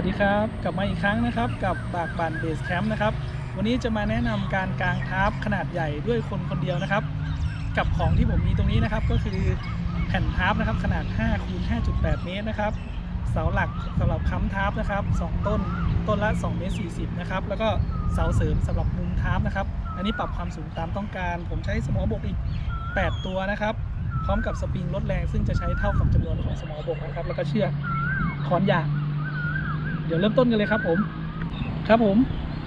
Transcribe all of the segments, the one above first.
วัสดีครับ กลับมาอีกครั้งนะครับกับบากบันเบสแคมป์นะครับ วันนี้จะมาแนะนำการกาง tarp ขนาดใหญ่ด้วยคนคนเดียวนะครับ กับของที่ผมมีตรงนี้นะครับ ก็คือแผ่น tarp นะครับขนาด5คูณ5.8 เมตรนะครับ เสาหลักสำหรับค้ำ tarp นะครับ 2 ต้นต้นละ2เมตร40 นะครับ แล้วก็เสาเสริมสำหรับมุม tarp นะครับ อันนี้ปรับความสูงตามต้องการ ผมใช้สมอบกอีก 8 ตัวนะครับ พร้อมกับสปริงลดแรงซึ่งจะใช้เท่ากับจำนวนของสมอบกนะครับ แล้วก็เชือกขอนยาง เดี๋ยวเริ่มต้นกันเลยครับผมครับผม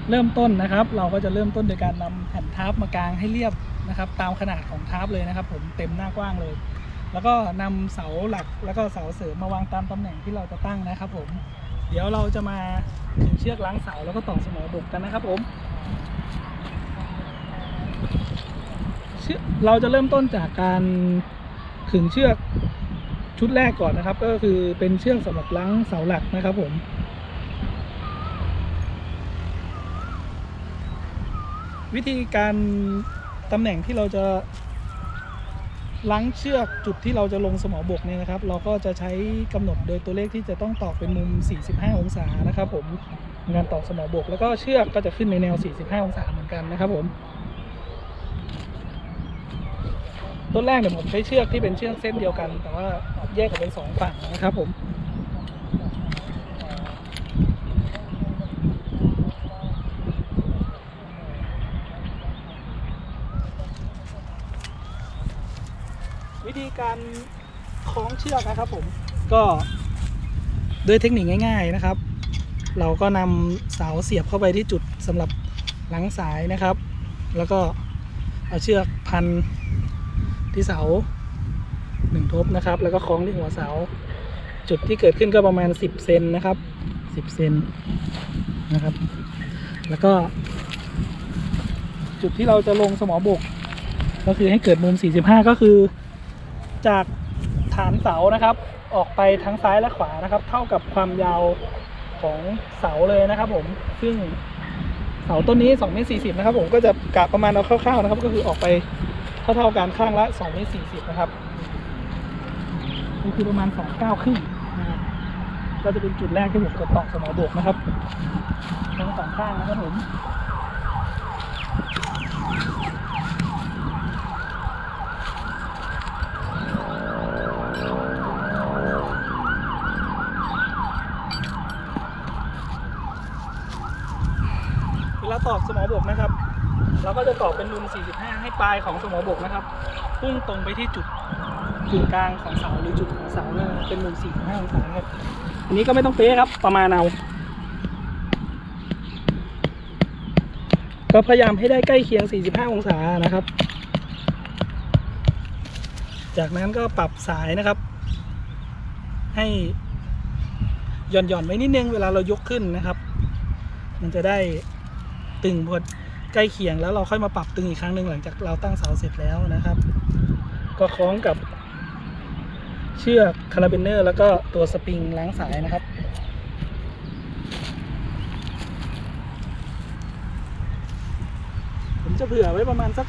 เริ่มต้นนะครับ เราก็จะเริ่มต้นโดยการนำแผ่นทับมากางให้เรียบนะครับ ตามขนาดของทับเลยนะครับ ผมเต็มหน้ากว้างเลย แล้วก็นำเสาหลักแล้วก็เสาเสริมมาวางตามตำแหน่งที่เราจะตั้งนะครับ ผม เดี๋ยวเราจะมาขึงเชือกล้างเสาแล้วก็ต่อสมอบกกันนะครับ ผมเชือกเราจะเริ่มต้นจากการขึงเชือกชุดแรกก่อนนะครับ ก็คือเป็นเชือกสำหรับล้างเสาหลักนะครับ ผม วิธีการตำแหน่งที่เราจะล้างเชือกจุดที่เราจะลงสมอบกเนี่ยนะครับ เราก็จะใช้กำหนดโดยตัวเลขที่จะต้องตอกเป็นมุม 45 องศานะครับ ผมในการตอกสมอบก แล้วก็เชือกก็จะขึ้นในแนว 45 องศาเหมือนกันนะครับผม ต้นแรกเนี่ยผมใช้เชือกที่เป็นเชือกเส้นเดียวกัน แต่ว่าแยกออกเป็นสองฝั่งนะครับผม การคล้องเชือกนะครับ ผมก็ด้วยเทคนิคง่าย ๆนะครับ เราก็นำเสาเสียบเข้าไปที่จุดสำหรับหลังสายนะครับ แล้วก็เอาเชือกพันที่เสาหนึ่งทบนะครับ แล้วก็คล้องที่หัวเสา จุดที่เกิดขึ้นก็ประมาณ 10เซนนะครับ 10เซนนะครับ แล้วก็ จุดที่เราจะลงสมอบก ก็คือให้เกิดมุม 45 ก็คือ จากฐานเสานะครับ ออกไปทั้งซ้ายและขวานะครับ เท่ากับความยาวของเสาเลยนะครับ ผมซึ่งเสาต้นนี้2เมตร40นะครับ ผมก็จะกะประมาณเอาคร่าวๆนะครับ ก็คือออกไปเท่าๆกันข้างละ2เมตร40นะครับนี่คือประมาณ2ก้าวครึ่งนะครับก็จะเป็นจุดแรกที่ผมจะตอกสมอบกนะครับทั้งสองข้างนะครับผม เวลาตอกสมอบกนะครับ เราก็จะตอกเป็นมุม 45 ให้ปลายของสมอบกนะครับพุ่งตรงไปที่จุดจุดกลางของเสาหรือจุดของเสาเนี่ยเป็นมุม 45 องศาครับอันนี้ก็ไม่ต้องเป๊ะครับประมาณเอาก็พยายามให้ได้ใกล้เคียง 45 องศานะครับ จากนั้นก็ปรับสายนะครับ ให้หย่อนหย่อนๆไว้นิดนึงเวลาเรายกขึ้นนะครับ มันจะได้ ตึงพอใกล้เคียงแล้วเราค่อยมาปรับตึงอีกครั้งหนึ่งหลังจากเราตั้งเสาเสร็จแล้วนะครับ ก็คล้องกับเชือกคาราเบนเนอร์ แล้วก็ตัวสปริงล้างสายนะครับ ผมจะเผื่อไว้ประมาณสัก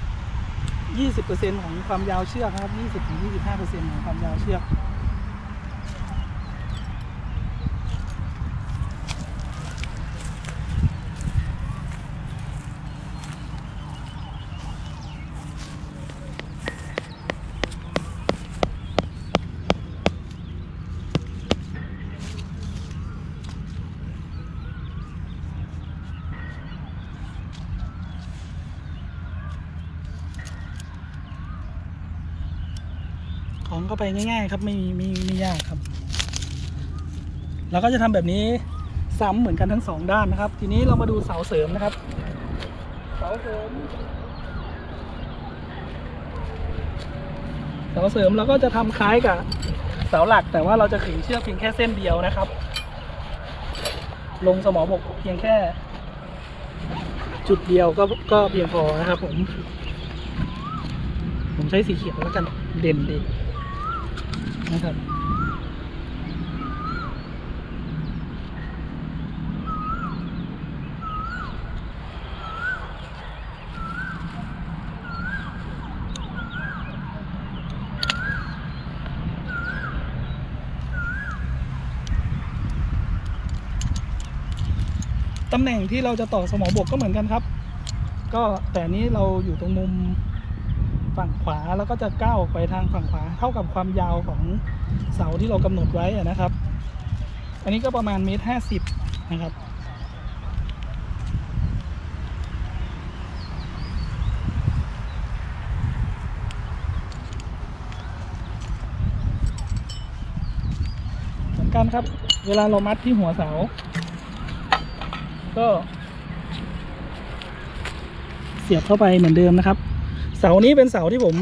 20%ของความยาวเชือกนะครับ 20-25%ของความยาวเชือก เข้าไปง่ายๆ ครับไม่มีไม่ไม่ยากครับ เราก็จะทำแบบนี้ซ้ำเหมือนกันทั้งสองด้านนะครับ ทีนี้เรามาดูเสาเสริมนะครับเสาเสริมเสาเสริมเราก็จะทำคล้ายกับเสาหลัก แต่ว่าเราจะขึงเชือกเพียงแค่เส้นเดียวนะครับ ลงสมอบกเพียงแค่ จุดเดียวก็ก็เพียงพอนะครับผม ผมใช้สีเขียวแล้วกันเด่นดี นะครับตำแหน่งที่เราจะต่อสมอบกก็เหมือนกันครับ ก็แต่นี้เราอยู่ตรงมุม ฝั่งขวาแล้วก็จะก้าวออกไปทางฝั่งขวา เท่ากับความยาวของเสาที่เรากำหนดไว้นะครับ อันนี้ก็ประมาณเมตรห้าสิบนะครับเหมือนกันครับ เวลาเรามัดที่หัวเสา ก็ เสียบเข้าไปเหมือนเดิมนะครับ เสานี้เป็นเสาที่ผม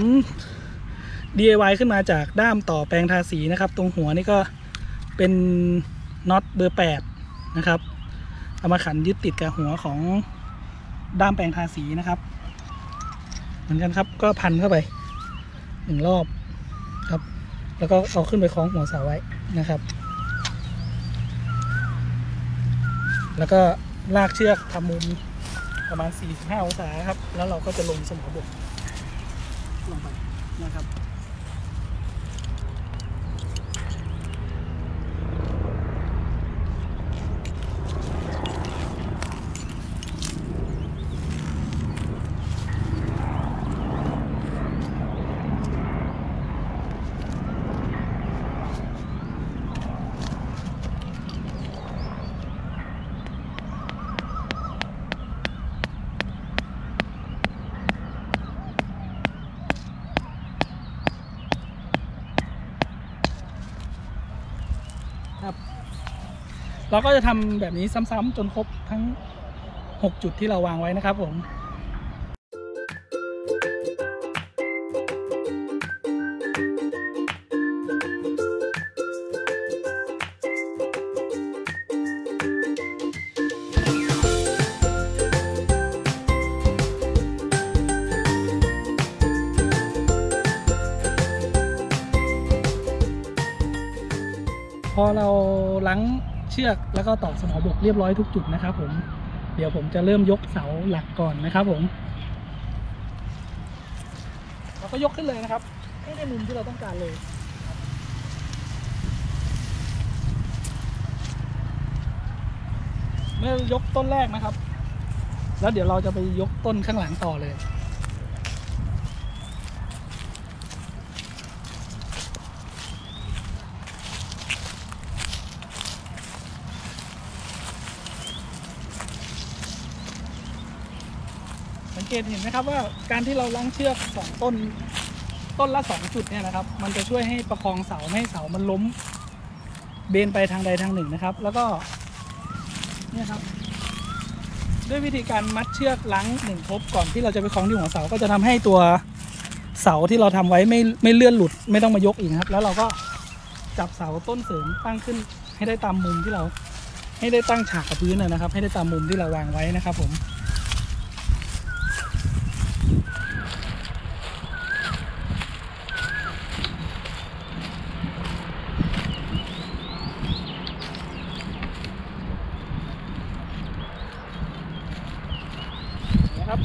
DIY ขึ้นมาจากด้ามต่อแปลงทาสีนะครับ ตรงหัวนี่ก็เป็นน็อตเบอร์8นะครับ เอามาขันยึดติดกับหัวของด้ามแปลงทาสีนะครับ เหมือนกันครับก็พันเข้าไปหนึ่งรอบครับ แล้วก็เอาขึ้นไปคล้องหัวเสาไว้นะครับ แล้วก็ลากเชือกทำมุมประมาณ 45 องศาครับ แล้วเราก็จะลงสมอบก ลงไปนะครับ เราก็จะทำแบบนี้ซ้ำๆจนครบทั้ง 6 จุดที่เราวางไว้นะครับผมพอเราล้าง เชือกแล้วก็ตอกสมอบกเรียบร้อยทุกจุดนะครับผมเดี๋ยวผมจะเริ่มยกเสาหลักก่อนนะครับผมเราก็ยกขึ้นเลยนะครับให้ได้มุมที่เราต้องการเลยเมื่อยกต้นแรกนะครับ แล้วเดี๋ยวเราจะไปยกต้นข้างหลังต่อเลย เกตเห็นไหมครับว่าการที่เราล้างเชือกสองต้นต้นละสองจุดเนี่ยนะครับ มันจะช่วยให้ประคองเสาไม่ให้เสามันล้ม เบนไปทางใดทางหนึ่งนะครับ แล้วก็เนี่ยครับ ด้วยวิธีการมัดเชือกล้างหนึ่งทบก่อนที่เราจะไปคล้องที่หัวเสาก็จะทำให้ตัวเสาที่เราทำไว้ไม่ไม่เลื่อนหลุด ไม่ต้องมายกอีกครับ แล้วเราก็จับเสาต้นเสริมตั้งขึ้นให้ได้ตามมุมที่เรา ให้ได้ตั้งฉากกับพื้นนะครับ ให้ได้ตามมุมที่เราวางไว้นะครับ ผม นะครับ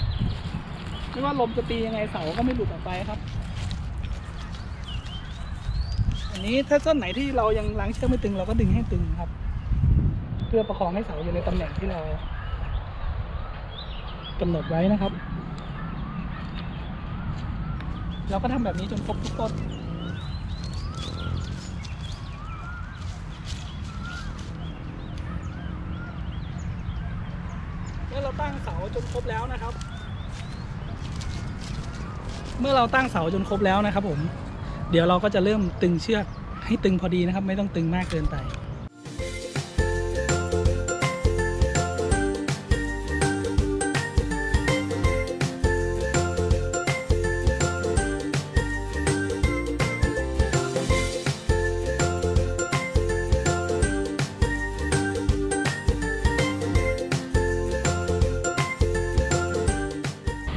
ไม่ว่า ลมจะตียังไงเสาก็ไม่หลุดออกไปครับ อันนี้ถ้าต้นไหนที่เรายังล้างเชือกไม่ตึงเราก็ดึงให้ตึงครับ เพื่อประคองให้เสาอยู่ในตำแหน่งที่เรากำหนดไว้นะครับ เราก็ทำแบบนี้จนครบทุกต้นเมื่อเราตั้งเสาจนครบแล้วนะครับ เมื่อเราตั้งเสาจนครบแล้วนะครับผม เดี๋ยวเราก็จะเริ่มตึงเชือกให้ตึงพอดีนะครับ ไม่ต้องตึงมากเกินไป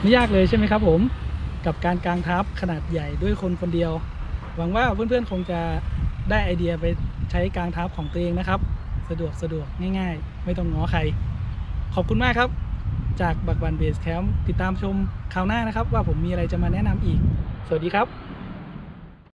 ไม่ยากเลยใช่ไหมครับผม กับการกาง tarp ขนาดใหญ่ด้วยคนคนเดียว หวังว่าเพื่อนๆคงจะได้ไอเดียไปใช้กาง tarp ของตัวเองนะครับ สะดวกสะดวกง่าย ๆ ไม่ต้องง้อใคร ขอบคุณมากครับ จากบักบันเบสแคมป์ติดตามชมคราวหน้านะครับ ว่าผมมีอะไรจะมาแนะนำอีก สวัสดีครับ